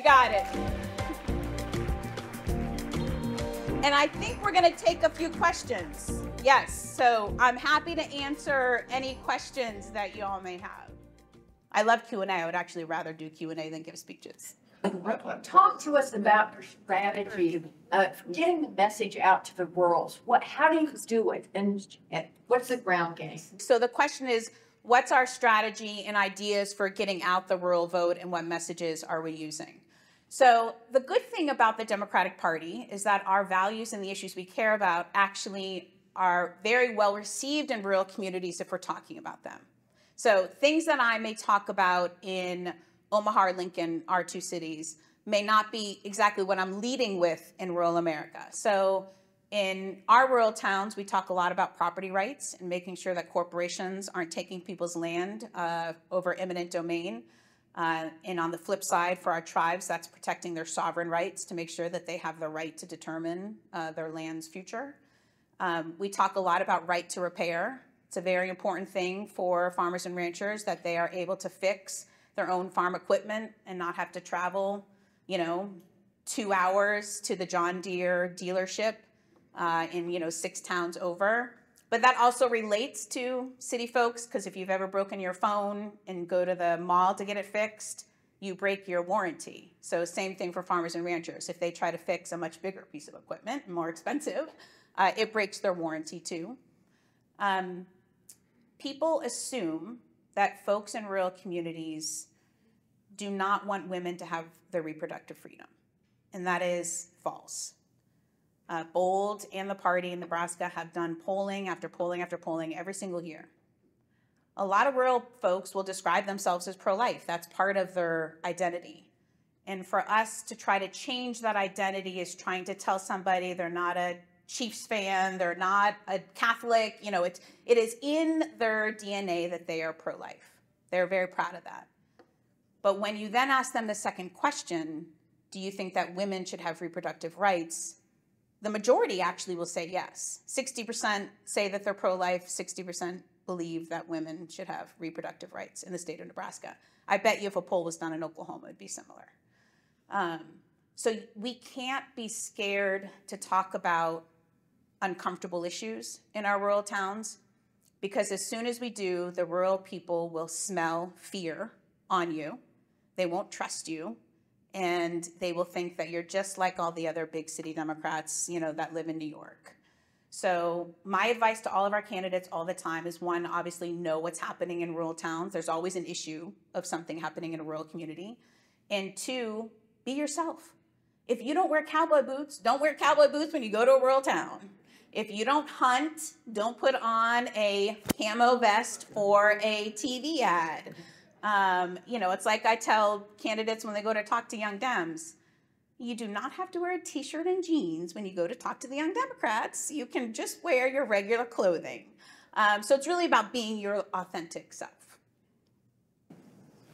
You got it. And I think we're going to take a few questions. Yes, so I'm happy to answer any questions that you all may have. I love Q&A. I would actually rather do Q&A than give speeches. Talk to us about your strategy of getting the message out to the world. What, how do you do it? And, and what's the ground game? So the question is, what's our strategy and ideas for getting out the rural vote and what messages are we using? So the good thing about the Democratic Party is that our values and the issues we care about actually are very well received in rural communities if we're talking about them. So things that I may talk about in Omaha or Lincoln, our two cities, may not be exactly what I'm leading with in rural America. So in our rural towns, we talk a lot about property rights and making sure that corporations aren't taking people's land uh, over eminent domain. Uh, and on the flip side, for our tribes, that's protecting their sovereign rights to make sure that they have the right to determine uh, their land's future. Um, we talk a lot about right to repair. It's a very important thing for farmers and ranchers that they are able to fix their own farm equipment and not have to travel, you know, two hours to the John Deere dealership uh, in, you know, six towns over. But that also relates to city folks because if you've ever broken your phone and go to the mall to get it fixed, you break your warranty. So same thing for farmers and ranchers. If they try to fix a much bigger piece of equipment, more expensive, uh, it breaks their warranty too. Um, people assume that folks in rural communities do not want women to have their reproductive freedom, and that is false. Uh, Bold and the party in Nebraska have done polling after polling after polling every single year. A lot of rural folks will describe themselves as pro life. That's part of their identity. And for us to try to change that identity is trying to tell somebody they're not a Chiefs fan, they're not a Catholic. You know, it's, it is in their DNA that they are pro life. They're very proud of that. But when you then ask them the second question, do you think that women should have reproductive rights? The majority actually will say yes. 60% say that they're pro life, 60% believe that women should have reproductive rights in the state of Nebraska. I bet you if a poll was done in Oklahoma, it'd be similar. Um, so we can't be scared to talk about uncomfortable issues in our rural towns because as soon as we do, the rural people will smell fear on you. They won't trust you and they will think that you're just like all the other big city Democrats, you know, that live in New York. So my advice to all of our candidates all the time is one, obviously know what's happening in rural towns. There's always an issue of something happening in a rural community. And two, be yourself. If you don't wear cowboy boots, don't wear cowboy boots when you go to a rural town. If you don't hunt, don't put on a camo vest for a TV ad. Um, you know, it's like I tell candidates when they go to talk to young Dems, you do not have to wear a t-shirt and jeans when you go to talk to the young Democrats. You can just wear your regular clothing. Um, so it's really about being your authentic self.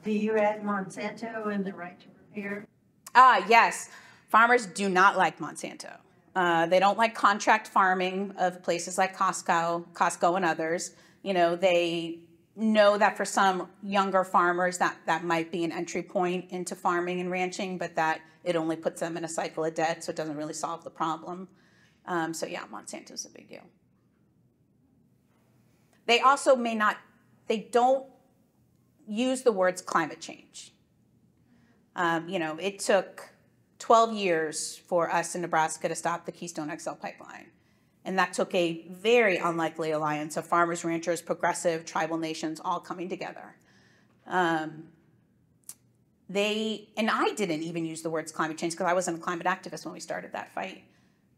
Do you add Monsanto and the right to repair? Ah, yes. Farmers do not like Monsanto. Uh, they don't like contract farming of places like Costco, Costco and others. You know, they know that for some younger farmers that that might be an entry point into farming and ranching, but that it only puts them in a cycle of debt, so it doesn't really solve the problem. Um, so yeah, Monsanto's a big deal. They also may not, they don't use the words climate change. Um, you know, it took 12 years for us in Nebraska to stop the Keystone XL pipeline. And that took a very unlikely alliance of farmers, ranchers, progressive, tribal nations all coming together. Um, they, and I didn't even use the words climate change because I wasn't a climate activist when we started that fight.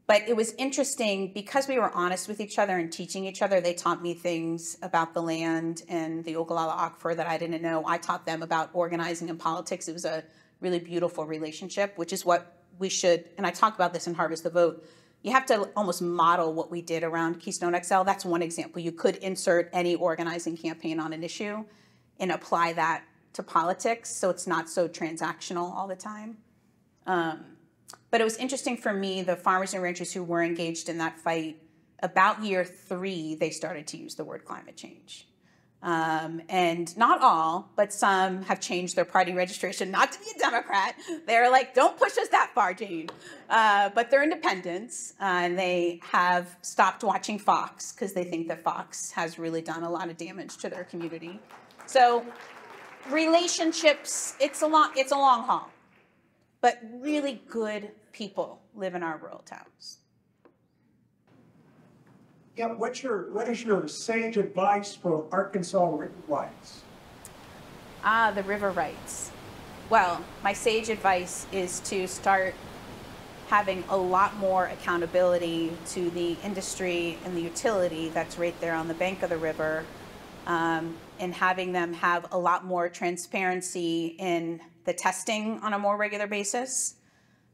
But it was interesting because we were honest with each other and teaching each other. They taught me things about the land and the Ogallala Aquifer that I didn't know. I taught them about organizing and politics. It was a really beautiful relationship, which is what we should, and I talk about this in Harvest the Vote, you have to almost model what we did around Keystone XL. That's one example. You could insert any organizing campaign on an issue and apply that to politics so it's not so transactional all the time. Um, but it was interesting for me, the farmers and ranchers who were engaged in that fight, about year three, they started to use the word climate change. Um, and not all, but some have changed their party registration not to be a Democrat. They're like, don't push us that far, Jane. Uh, but they're independents, uh, and they have stopped watching Fox because they think that Fox has really done a lot of damage to their community. So, relationships, it's a long, it's a long haul, but really good people live in our rural towns. Yeah, what's your, what is your sage advice for Arkansas river rights? Ah, the river rights. Well, my sage advice is to start having a lot more accountability to the industry and the utility that's right there on the bank of the river, um, and having them have a lot more transparency in the testing on a more regular basis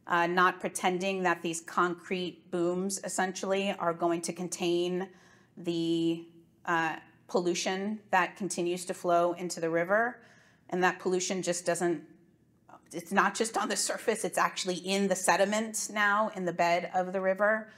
uh, not pretending that these concrete booms essentially are going to contain the uh, pollution that continues to flow into the river. And that pollution just doesn't, it's not just on the surface, it's actually in the sediment now in the bed of the river.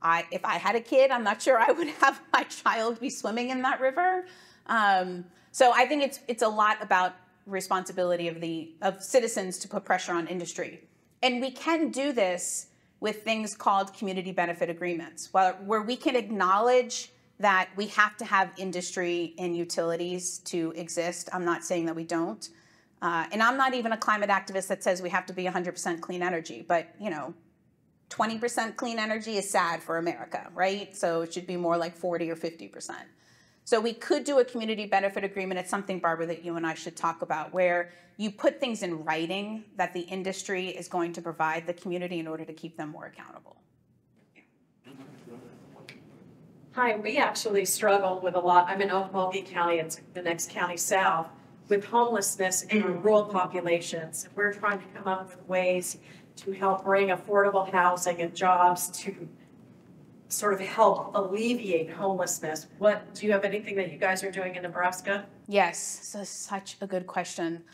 I, if I had a kid, I'm not sure I would have my child be swimming in that river. Um, so I think it's it's a lot about responsibility of the of citizens to put pressure on industry. And we can do this with things called community benefit agreements, where, where we can acknowledge that we have to have industry and utilities to exist. I'm not saying that we don't. Uh, and I'm not even a climate activist that says we have to be 100% clean energy, but you know, 20% clean energy is sad for America, right? So it should be more like 40 or 50%. So we could do a community benefit agreement. It's something, Barbara, that you and I should talk about, where you put things in writing that the industry is going to provide the community in order to keep them more accountable. Hi, we actually struggle with a lot. I'm in Okmulgee County, it's the next county south, with homelessness in mm-hmm. rural populations. We're trying to come up with ways to help bring affordable housing and jobs to sort of help alleviate homelessness. What, do you have anything that you guys are doing in Nebraska? Yes, such a good question.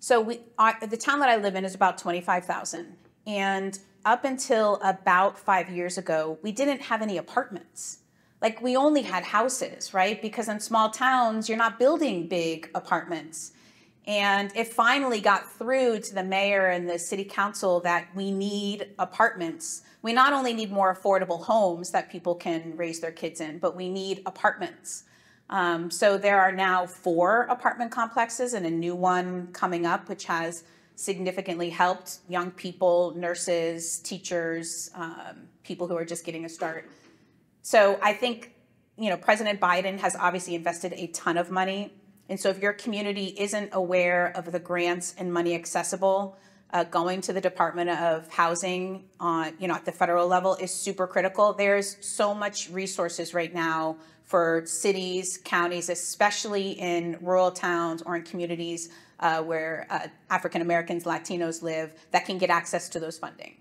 So we, the town that I live in is about 25,000. And up until about five years ago, we didn't have any apartments. Like we only had houses, right? Because in small towns, you're not building big apartments. And it finally got through to the mayor and the city council that we need apartments. We not only need more affordable homes that people can raise their kids in, but we need apartments. Um, so there are now four apartment complexes and a new one coming up, which has significantly helped young people, nurses, teachers, um, people who are just getting a start. So I think, you know, President Biden has obviously invested a ton of money and so if your community isn't aware of the grants and money accessible, uh, going to the Department of Housing on, you know, at the federal level is super critical. There's so much resources right now for cities, counties, especially in rural towns or in communities uh, where uh, African Americans, Latinos live, that can get access to those funding.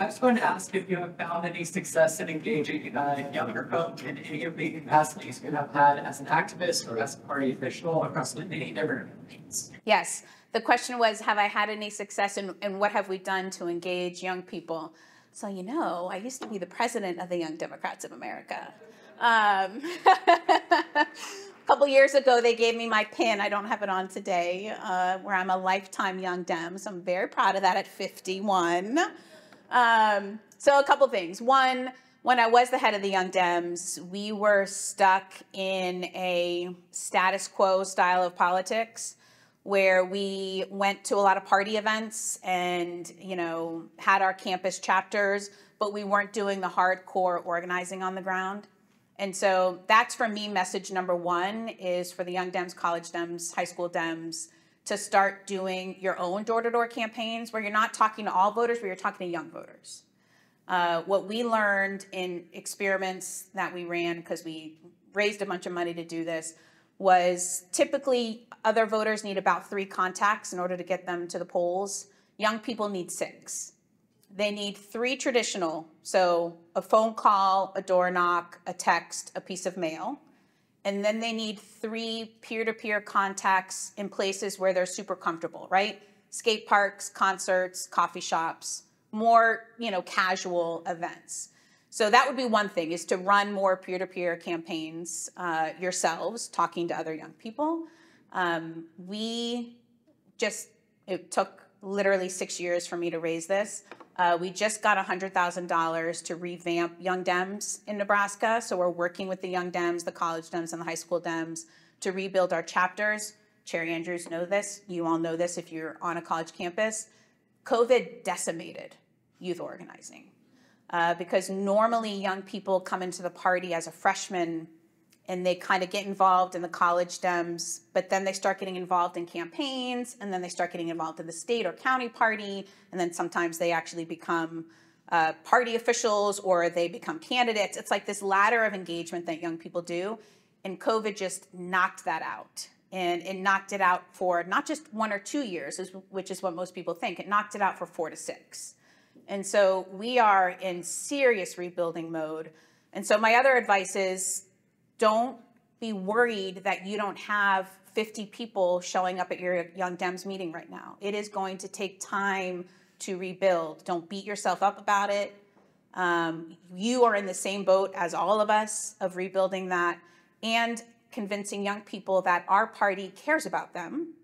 I was going to ask if you have found any success in engaging uh, younger folk in any of the capacities you have had as an activist or as a party official across many different dimensions. Yes. The question was Have I had any success and, and what have we done to engage young people? So, you know, I used to be the president of the Young Democrats of America. Um, a couple years ago, they gave me my pin. I don't have it on today, uh, where I'm a lifetime Young Dem. So I'm very proud of that at 51. Um, so a couple things. One, when I was the head of the Young Dems, we were stuck in a status quo style of politics where we went to a lot of party events and, you know, had our campus chapters, but we weren't doing the hardcore organizing on the ground. And so that's for me message number one is for the Young Dems, College Dems, High School Dems, to start doing your own door-to-door campaigns where you're not talking to all voters, but you're talking to young voters. Uh, what we learned in experiments that we ran, because we raised a bunch of money to do this, was typically other voters need about three contacts in order to get them to the polls. Young people need six. They need three traditional, so a phone call, a door knock, a text, a piece of mail and then they need three peer-to-peer contacts in places where they're super comfortable, right? Skate parks, concerts, coffee shops, more, you know, casual events. So that would be one thing: is to run more peer-to-peer campaigns uh, yourselves, talking to other young people. Um, we just it took literally six years for me to raise this. Uh, we just got $100,000 to revamp Young Dems in Nebraska. So we're working with the Young Dems, the college Dems, and the high school Dems to rebuild our chapters. Cherry Andrews know this. You all know this if you're on a college campus. COVID decimated youth organizing uh, because normally young people come into the party as a freshman and they kind of get involved in the college dems, but then they start getting involved in campaigns, and then they start getting involved in the state or county party, and then sometimes they actually become uh, party officials or they become candidates. It's like this ladder of engagement that young people do, and COVID just knocked that out. And it knocked it out for not just one or two years, which is what most people think. It knocked it out for four to six. And so we are in serious rebuilding mode. And so my other advice is don't be worried that you don't have 50 people showing up at your Young Dems meeting right now. It is going to take time to rebuild. Don't beat yourself up about it. Um, you are in the same boat as all of us of rebuilding that and convincing young people that our party cares about them.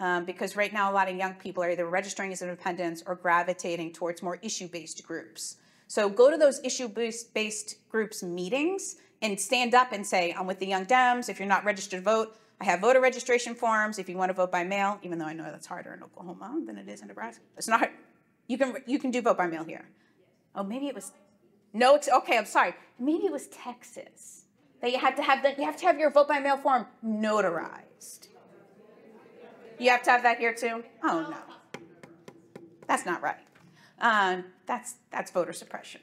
Um, because right now, a lot of young people are either registering as independents or gravitating towards more issue based groups. So go to those issue based groups meetings and stand up and say, I'm with the Young Dems. If you're not registered to vote, I have voter registration forms. If you want to vote by mail, even though I know that's harder in Oklahoma than it is in Nebraska, it's not. You can you can do vote by mail here. Oh, maybe it was. No, it's okay. I'm sorry. Maybe it was Texas. That you had to have that. You have to have your vote by mail form notarized. You have to have that here too. Oh no, that's not right. Um, that's that's voter suppression.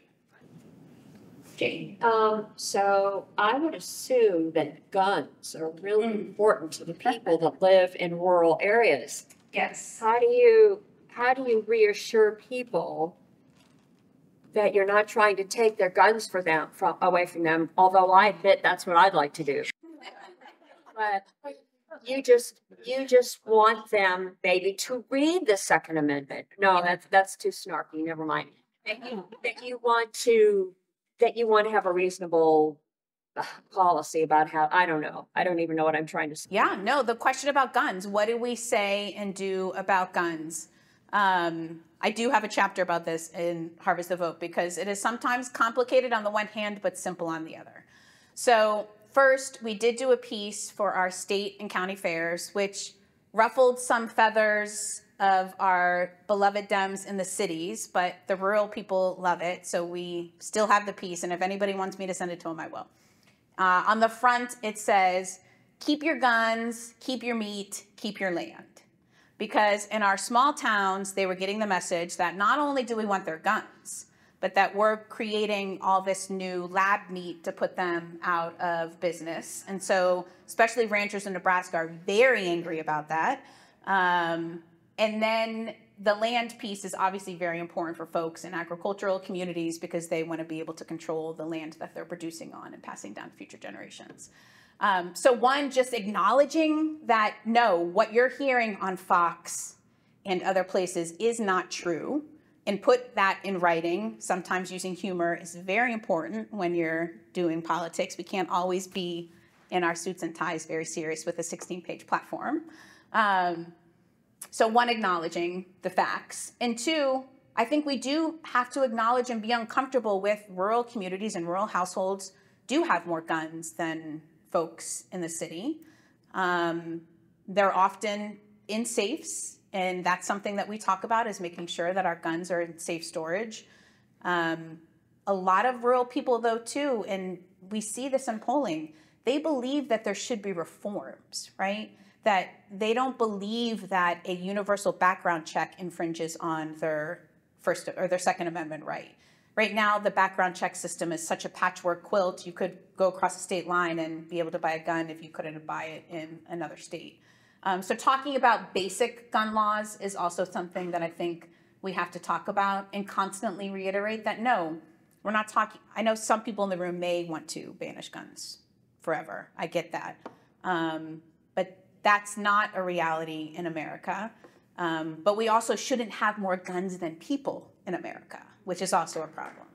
Um, so I would assume that guns are really Mm. important to the people that live in rural areas. Yes. How do you, how do you reassure people that you're not trying to take their guns for them, from, away from them? Although I admit that's what I'd like to do. But you just, you just want them maybe to read the Second Amendment. No, that's, that's too snarky, never mind. That you, that you want to, that you want to have a reasonable uh, policy about how, I don't know. I don't even know what I'm trying to say. Yeah, no, the question about guns. What do we say and do about guns? Um, I do have a chapter about this in Harvest the Vote because it is sometimes complicated on the one hand, but simple on the other. So, first, we did do a piece for our state and county fairs, which ruffled some feathers of our beloved Dems in the cities, but the rural people love it. So, we still have the piece. And if anybody wants me to send it to them, I will. Uh, on the front, it says, keep your guns, keep your meat, keep your land. Because in our small towns, they were getting the message that not only do we want their guns, but that we're creating all this new lab meat to put them out of business. And so, especially ranchers in Nebraska are very angry about that. Um, and then the land piece is obviously very important for folks in agricultural communities because they want to be able to control the land that they're producing on and passing down to future generations. Um, so, one, just acknowledging that no, what you're hearing on Fox and other places is not true, and put that in writing. Sometimes using humor is very important when you're doing politics. We can't always be in our suits and ties very serious with a 16 page platform. Um, so, one, acknowledging the facts. And two, I think we do have to acknowledge and be uncomfortable with rural communities and rural households do have more guns than folks in the city. Um, they're often in safes, and that's something that we talk about is making sure that our guns are in safe storage. Um, a lot of rural people, though, too, and we see this in polling, they believe that there should be reforms, right? That they don't believe that a universal background check infringes on their first or their Second Amendment right. Right now, the background check system is such a patchwork quilt. You could go across the state line and be able to buy a gun if you couldn't buy it in another state. Um, so, talking about basic gun laws is also something that I think we have to talk about and constantly reiterate that no, we're not talking. I know some people in the room may want to banish guns forever. I get that. Um, that's not a reality in America. Um, but we also shouldn't have more guns than people in America, which is also a problem.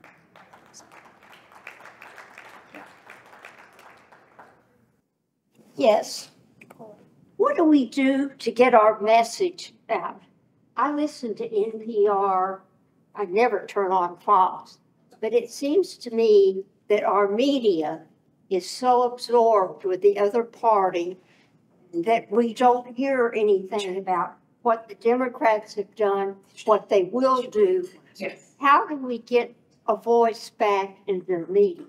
Yes. What do we do to get our message out? I listen to NPR. I never turn on Fox. But it seems to me that our media is so absorbed with the other party that we don't hear anything about what the Democrats have done, what they will do. Yes. How do we get a voice back in the media?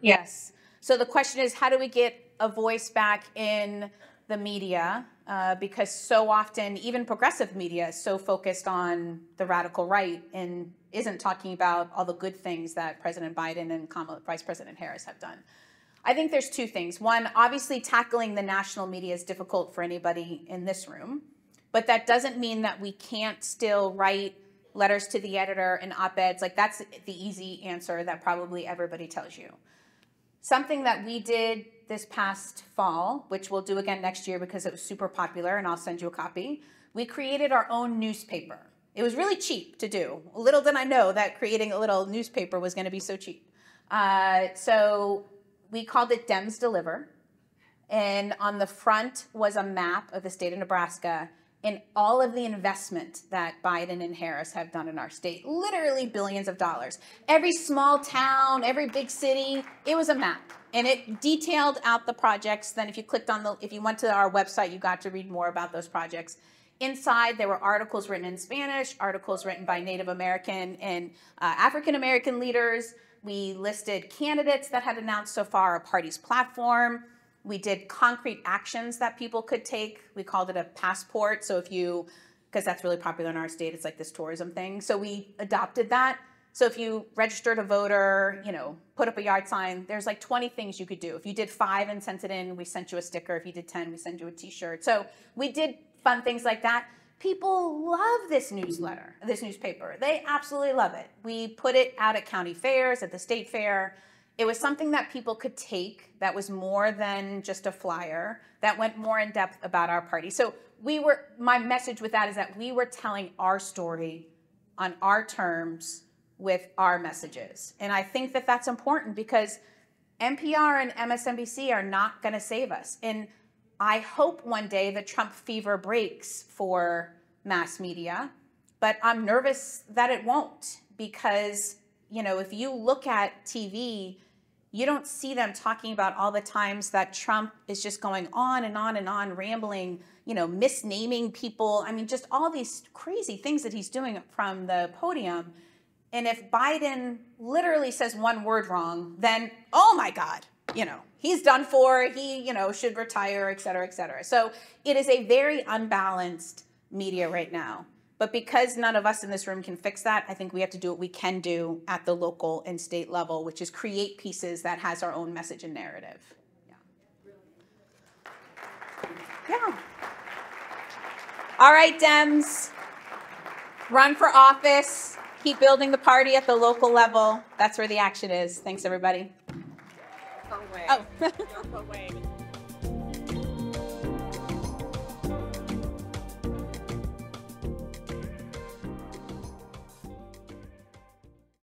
Yes. So the question is, how do we get a voice back in the media? Uh, because so often, even progressive media is so focused on the radical right and isn't talking about all the good things that President Biden and Kamala, Vice President Harris have done. I think there's two things. One, obviously, tackling the national media is difficult for anybody in this room, but that doesn't mean that we can't still write letters to the editor and op-eds. Like that's the easy answer that probably everybody tells you. Something that we did this past fall, which we'll do again next year because it was super popular, and I'll send you a copy. We created our own newspaper. It was really cheap to do. Little did I know that creating a little newspaper was going to be so cheap. Uh, so we called it Dems Deliver. And on the front was a map of the state of Nebraska and all of the investment that Biden and Harris have done in our state, literally billions of dollars. Every small town, every big city, it was a map. And it detailed out the projects. Then if you clicked on the, if you went to our website, you got to read more about those projects. Inside, there were articles written in Spanish, articles written by Native American and uh, African American leaders. We listed candidates that had announced so far a party's platform. We did concrete actions that people could take. We called it a passport. So if you, because that's really popular in our state, it's like this tourism thing. So we adopted that. So if you registered a voter, you know, put up a yard sign, there's like 20 things you could do. If you did five and sent it in, we sent you a sticker. If you did 10, we sent you a t-shirt. So we did fun things like that. People love this newsletter, this newspaper. They absolutely love it. We put it out at county fairs, at the state fair. It was something that people could take that was more than just a flyer, that went more in depth about our party. So we were, my message with that is that we were telling our story on our terms with our messages. And I think that that's important because NPR and MSNBC are not going to save us. And I hope one day the Trump fever breaks for mass media, but I'm nervous that it won't because, you know, if you look at TV, you don't see them talking about all the times that Trump is just going on and on and on, rambling, you know, misnaming people. I mean, just all these crazy things that he's doing from the podium. And if Biden literally says one word wrong, then, oh my God, you know, he's done for, he, you know, should retire, et cetera, et cetera. So it is a very unbalanced media right now. But because none of us in this room can fix that, I think we have to do what we can do at the local and state level, which is create pieces that has our own message and narrative. Yeah. Yeah. All right, Dems, run for office. Keep building the party at the local level. That's where the action is. Thanks, everybody. Oh, wait. Oh. Wait.